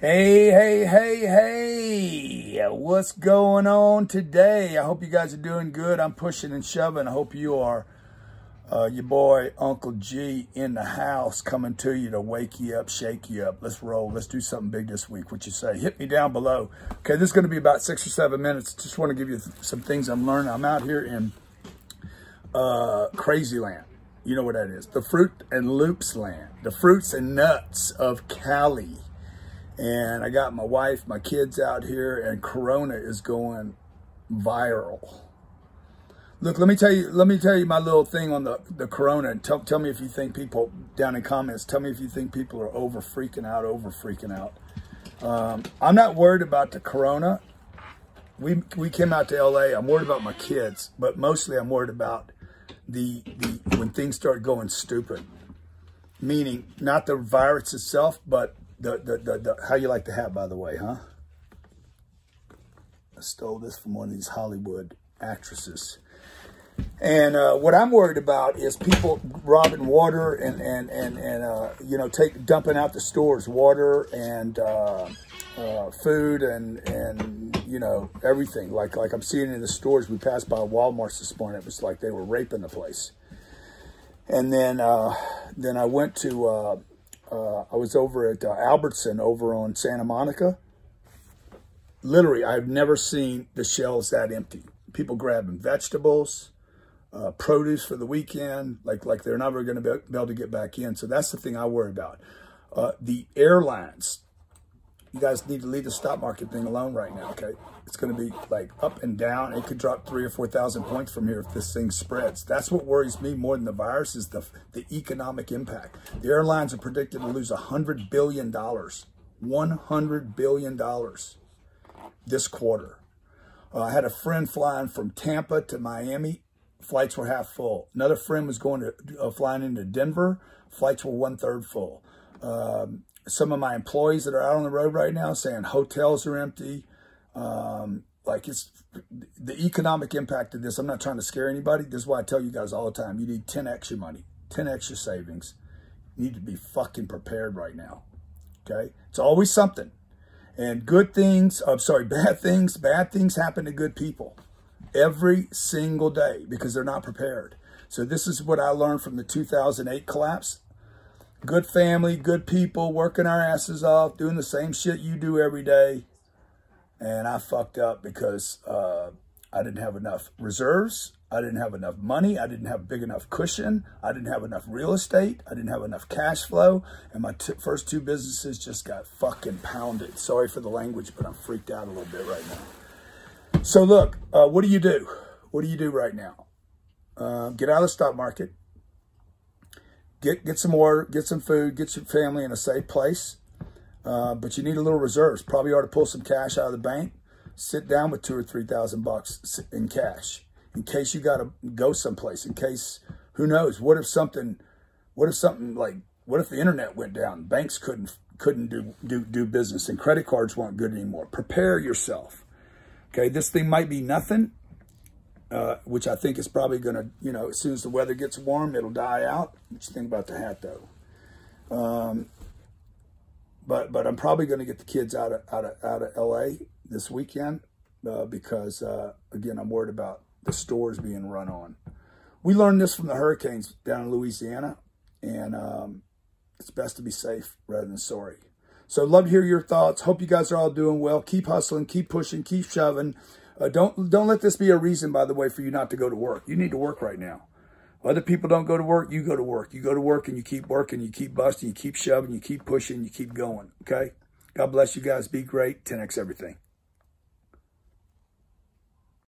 Hey, hey, hey, hey, what's going on today? I hope you guys are doing good. I'm pushing and shoving. I hope you are. Uh, your boy, Uncle G, in the house, coming to you to wake you up, shake you up. Let's roll. Let's do something big this week. What you say? Hit me down below. Okay, this is going to be about six or seven minutes. Just want to give you some things I'm learning. I'm out here in uh, Crazy Land. You know what that is. The Fruit and Loops Land. The fruits and nuts of Cali. And I got my wife, my kids out here, and Corona is going viral. Look, let me tell you, let me tell you my little thing on the, the Corona. Tell, tell me if you think people, down in comments, tell me if you think people are over freaking out, over freaking out. Um, I'm not worried about the Corona. We, we came out to LA. I'm worried about my kids, but mostly I'm worried about the, the when things start going stupid. Meaning not the virus itself, but the, the, the, the, how you like the hat, by the way, huh? I stole this from one of these Hollywood actresses. And uh, what I'm worried about is people robbing water and, and, and, and uh, you know, take dumping out the stores, water and uh, uh food and, and, you know, everything. Like, like I'm seeing in the stores. We passed by Walmart this morning. It was like they were raping the place. And then, uh, then I went to uh, I was over at uh, Albertson over on Santa Monica. Literally, I've never seen the shelves that empty. People grabbing vegetables, uh, produce for the weekend, like like they're never going to be able to get back in. So that's the thing I worry about. Uh, the airlines, you guys need to leave the stock market thing alone right now, okay? It's going to be like up and down. It could drop three or 4,000 points from here if this thing spreads. That's what worries me more than the virus is the, the economic impact. The airlines are predicted to lose $100 billion, $100 billion this quarter. Uh, I had a friend flying from Tampa to Miami. Flights were half full. Another friend was going to uh, flying into Denver. Flights were one third full. Um, some of my employees that are out on the road right now saying hotels are empty. Um, like it's the economic impact of this. I'm not trying to scare anybody. This is why I tell you guys all the time. You need 10 extra money, 10 extra savings. You need to be fucking prepared right now. Okay. It's always something. And good things, I'm sorry, bad things, bad things happen to good people every single day because they're not prepared. So this is what I learned from the 2008 collapse good family, good people, working our asses off, doing the same shit you do every day. And I fucked up because uh, I didn't have enough reserves. I didn't have enough money. I didn't have big enough cushion. I didn't have enough real estate. I didn't have enough cash flow. And my first two businesses just got fucking pounded. Sorry for the language, but I'm freaked out a little bit right now. So look, uh, what do you do? What do you do right now? Uh, get out of the stock market get get some water, get some food, get your family in a safe place. Uh, but you need a little reserves. Probably ought to pull some cash out of the bank. Sit down with two or three thousand bucks in cash in case you got to go someplace. In case who knows? What if something? What if something like? What if the internet went down? Banks couldn't couldn't do do do business and credit cards weren't good anymore. Prepare yourself. Okay, this thing might be nothing, uh, which I think is probably going to, you know, as soon as the weather gets warm, it'll die out. What you think about the hat, though? Um, but but I'm probably going to get the kids out of out of out of LA this weekend uh, because uh, again, I'm worried about the stores being run on. We learned this from the hurricanes down in Louisiana, and um, it's best to be safe rather than sorry. So love to hear your thoughts. Hope you guys are all doing well. Keep hustling, keep pushing, keep shoving. Uh, don't don't let this be a reason, by the way, for you not to go to work. You need to work right now. Other people don't go to work. You go to work. You go to work and you keep working. You keep busting. You keep shoving. You keep pushing. You keep going. Okay. God bless you guys. Be great. 10x everything.